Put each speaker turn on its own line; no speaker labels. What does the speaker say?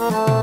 Oh,